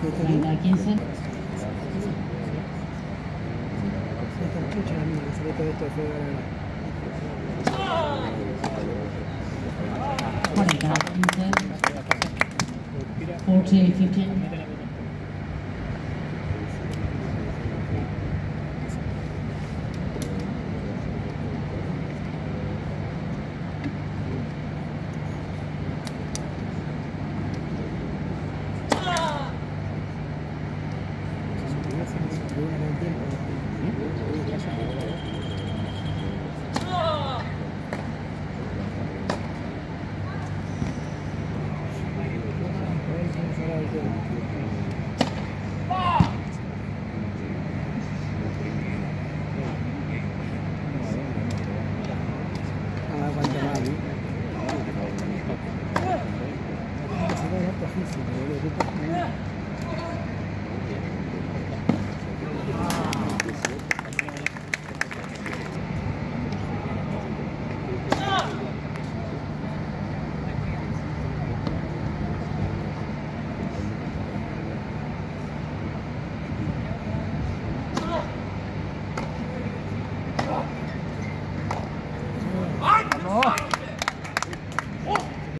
30 15. Cuarenta, quince. Forty, fifteen. Thank you.